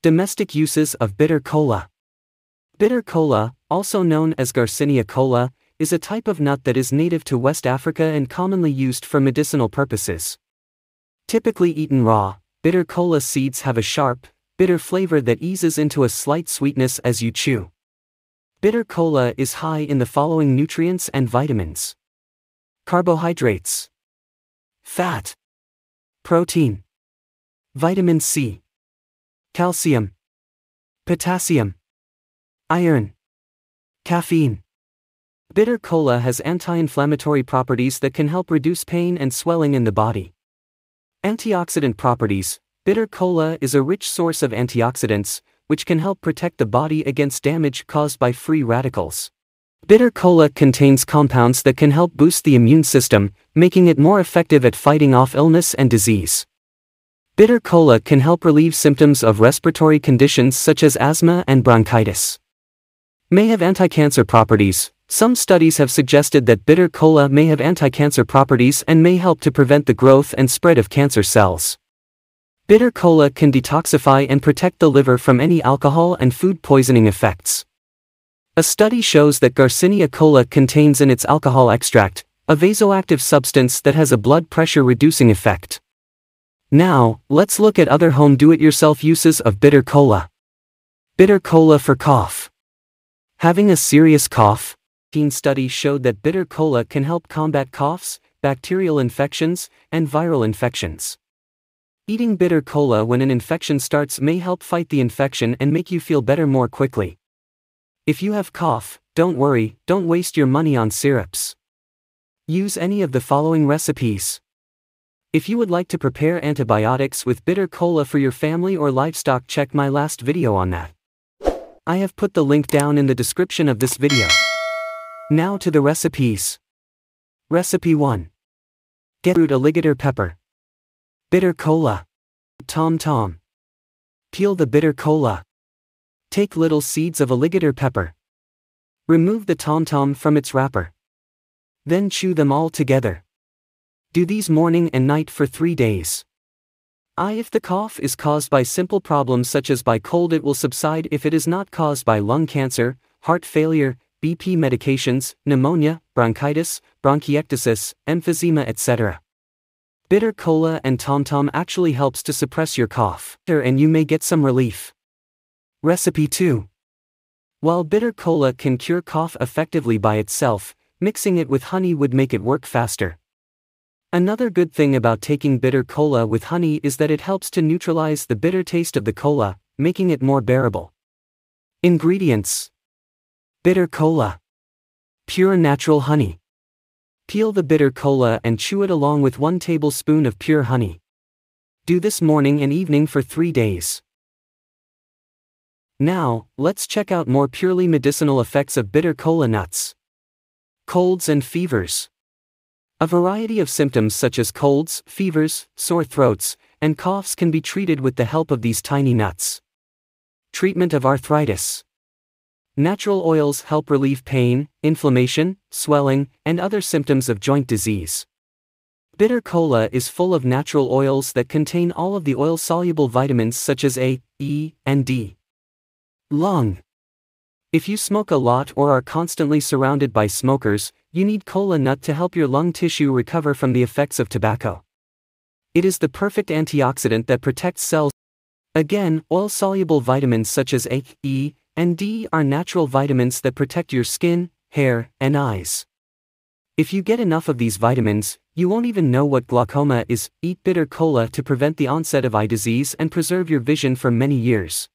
Domestic uses of bitter kola. Bitter kola, also known as Garcinia kola, is a type of nut that is native to West Africa and commonly used for medicinal purposes. Typically eaten raw, bitter kola seeds have a sharp, bitter flavor that eases into a slight sweetness as you chew. Bitter kola is high in the following nutrients and vitamins carbohydrates, fat, protein, vitamin C, calcium, potassium, iron, caffeine. Bitter kola has anti-inflammatory properties that can help reduce pain and swelling in the body. Antioxidant properties. Bitter kola is a rich source of antioxidants, which can help protect the body against damage caused by free radicals. Bitter kola contains compounds that can help boost the immune system, making it more effective at fighting off illness and disease. Bitter kola can help relieve symptoms of respiratory conditions such as asthma and bronchitis. May have anti-cancer properties. Some studies have suggested that bitter kola may have anti-cancer properties and may help to prevent the growth and spread of cancer cells. Bitter kola can detoxify and protect the liver from any alcohol and food poisoning effects. A study shows that Garcinia kola contains in its alcohol extract, a vasoactive substance that has a blood pressure reducing effect. Now, let's look at other home do-it-yourself uses of bitter kola. Bitter kola for cough. Having a serious cough? Teen study showed that bitter kola can help combat coughs, bacterial infections, and viral infections. Eating bitter kola when an infection starts may help fight the infection and make you feel better more quickly. If you have cough, don't worry, don't waste your money on syrups. Use any of the following recipes. If you would like to prepare antibiotics with bitter kola for your family or livestock check my last video on that. I have put the link down in the description of this video. Now to the recipes. Recipe 1. Get root alligator pepper. Bitter kola. Tom tom. Peel the bitter kola. Take little seeds of alligator pepper. Remove the tom tom from its wrapper. Then chew them all together. Do these morning and night for 3 days. I if the cough is caused by simple problems such as by cold it will subside if it is not caused by lung cancer, heart failure, BP medications, pneumonia, bronchitis, bronchiectasis, emphysema etc. Bitter kola and tom-tom actually helps to suppress your cough, and you may get some relief. Recipe 2. While bitter kola can cure cough effectively by itself, mixing it with honey would make it work faster. Another good thing about taking bitter kola with honey is that it helps to neutralize the bitter taste of the kola, making it more bearable. Ingredients Bitter kola, Pure natural honey. Peel the bitter kola and chew it along with 1 tablespoon of pure honey. Do this morning and evening for 3 days. Now, let's check out more purely medicinal effects of bitter kola nuts. Colds and fevers. A variety of symptoms such as colds, fevers, sore throats, and coughs can be treated with the help of these tiny nuts. Treatment of arthritis. Natural oils help relieve pain, inflammation, swelling, and other symptoms of joint disease. Bitter kola is full of natural oils that contain all of the oil soluble vitamins such as A, E, and D. Lung. If you smoke a lot or are constantly surrounded by smokers, you need kola nut to help your lung tissue recover from the effects of tobacco. It is the perfect antioxidant that protects cells. Again, oil soluble vitamins such as A, E, and D are natural vitamins that protect your skin, hair, and eyes. If you get enough of these vitamins, you won't even know what glaucoma is. Eat bitter kola to prevent the onset of eye disease and preserve your vision for many years.